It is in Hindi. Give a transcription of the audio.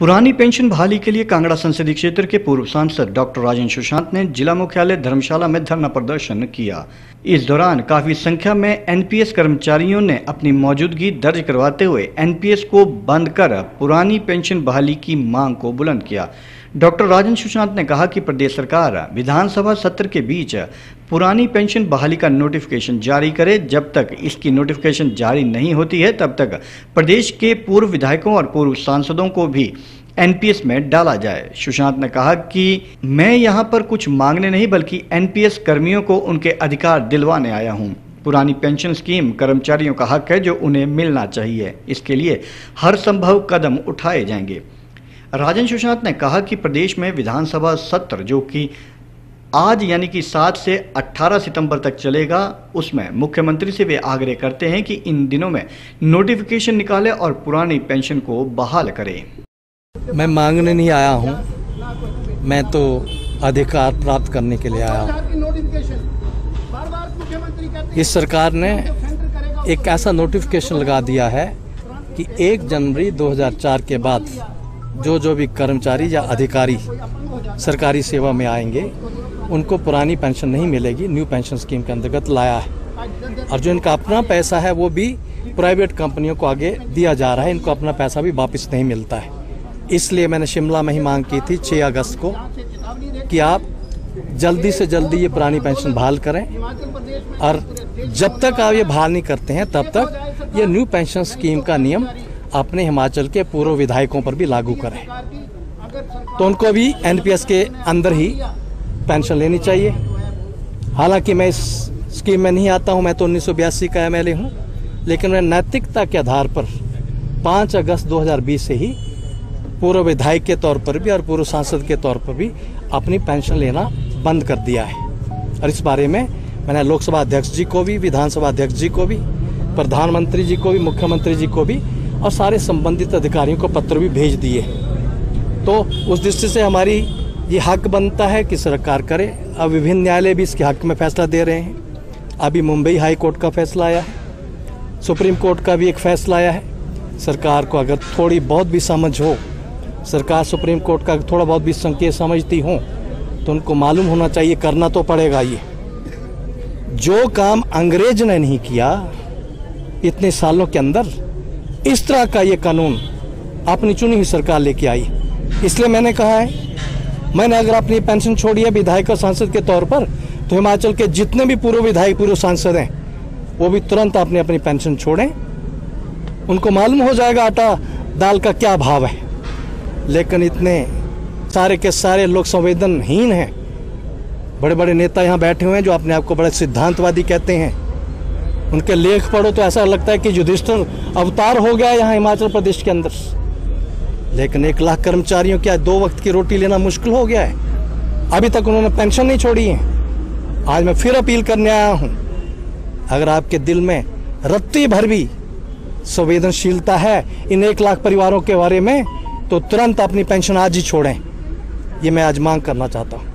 पुरानी पेंशन बहाली के लिए कांगड़ा संसदीय क्षेत्र के पूर्व सांसद डॉक्टर राजेंद्र सुशांत ने जिला मुख्यालय धर्मशाला में धरना प्रदर्शन किया। इस दौरान काफ़ी संख्या में एनपीएस कर्मचारियों ने अपनी मौजूदगी दर्ज करवाते हुए एनपीएस को बंद कर पुरानी पेंशन बहाली की मांग को बुलंद किया। डॉक्टर राजेंद्र सुशांत ने कहा कि प्रदेश सरकार विधानसभा सत्र के बीच पुरानी पेंशन बहाली का नोटिफिकेशन जारी करे। जब तक इसकी नोटिफिकेशन जारी नहीं होती है, तब तक प्रदेश के पूर्व विधायकों और पूर्व सांसदों को भी एनपीएस में डाला जाए। सुशांत ने कहा कि मैं यहाँ पर कुछ मांगने नहीं, बल्कि एनपीएस कर्मियों को उनके अधिकार दिलवाने आया हूँ। पुरानी पेंशन स्कीम कर्मचारियों का हक है, जो उन्हें मिलना चाहिए। इसके लिए हर संभव कदम उठाए जाएँगे। राजन सुशांत ने कहा कि प्रदेश में विधानसभा सत्र, जो कि आज यानी कि 7 से 18 सितंबर तक चलेगा। उसमें मुख्यमंत्री से वे आग्रह करते हैं कि इन दिनों में नोटिफिकेशन निकाले और पुरानी पेंशन को बहाल करें। मैं मांगने नहीं आया हूँ। मैं तो अधिकार प्राप्त करने के लिए आया हूँ। इस सरकार ने एक ऐसा नोटिफिकेशन लगा दिया है कि 1 जनवरी 2004 के बाद जो जो भी कर्मचारी या अधिकारी सरकारी सेवा में आएँगे, उनको पुरानी पेंशन नहीं मिलेगी, न्यू पेंशन स्कीम के अंतर्गत लाया है। और जो इनका अपना पैसा है, वो भी प्राइवेट कंपनियों को आगे दिया जा रहा है, इनको अपना पैसा भी वापस नहीं मिलता है। इसलिए मैंने शिमला में ही मांग की थी 6 अगस्त को कि आप जल्दी से जल्दी ये पुरानी पेंशन बहाल करें। और जब तक आप ये बहाल नहीं करते हैं, तब तक ये न्यू पेंशन स्कीम का नियम अपने हिमाचल के पूर्व विधायकों पर भी लागू करें। तो उनको भी एनपीएस के अंदर ही पेंशन लेनी चाहिए। हालाँकि मैं इस स्कीम में नहीं आता हूँ, मैं तो उन्नीस सौ बयासी का एम हूँ, लेकिन मैं नैतिकता के आधार पर 5 अगस्त 2020 से ही पूर्व विधायक के तौर पर भी और पूर्व सांसद के तौर पर भी अपनी पेंशन लेना बंद कर दिया है। और इस बारे में मैंने लोकसभा अध्यक्ष जी को भी, विधानसभा अध्यक्ष जी को भी, प्रधानमंत्री जी को भी, मुख्यमंत्री जी को भी और सारे संबंधित अधिकारियों को पत्र भी भेज दिए। तो उस दृष्टि से हमारी ये हक बनता है कि सरकार करे। अब विभिन्न न्यायालय भी इसके हक में फैसला दे रहे हैं। अभी मुंबई हाई कोर्ट का फैसला आया है। सुप्रीम कोर्ट का भी एक फैसला आया है। सरकार को अगर थोड़ी बहुत भी समझ हो, सरकार सुप्रीम कोर्ट का थोड़ा बहुत भी संकेत समझती हो तो उनको मालूम होना चाहिए, करना तो पड़ेगा ये। जो काम अंग्रेज़ ने नहीं किया, इतने सालों के अंदर इस तरह का ये कानून अपनी चुनी हुई सरकार लेके आई। इसलिए मैंने कहा है, मैंने अगर अपनी पेंशन छोड़ी है विधायक और सांसद के तौर पर तो हिमाचल के जितने भी पूर्व विधायक, पूर्व सांसद हैं, वो भी तुरंत अपनी अपनी पेंशन छोड़ें। उनको मालूम हो जाएगा आटा दाल का क्या भाव है। लेकिन इतने सारे के सारे लोग संवेदनहीन हैं। बड़े बड़े नेता यहाँ बैठे हुए हैं जो अपने आप को बड़े सिद्धांतवादी कहते हैं। उनके लेख पढ़ो तो ऐसा लगता है कि युधिष्ठिर अवतार हो गया यहाँ हिमाचल प्रदेश के अंदर। लेकिन एक लाख कर्मचारियों क्या दो वक्त की रोटी लेना मुश्किल हो गया है। अभी तक उन्होंने पेंशन नहीं छोड़ी है। आज मैं फिर अपील करने आया हूँ। अगर आपके दिल में रत्ती भर भी संवेदनशीलता है इन एक लाख परिवारों के बारे में तो तुरंत अपनी पेंशन आज ही छोड़ें। ये मैं आज मांग करना चाहता हूँ।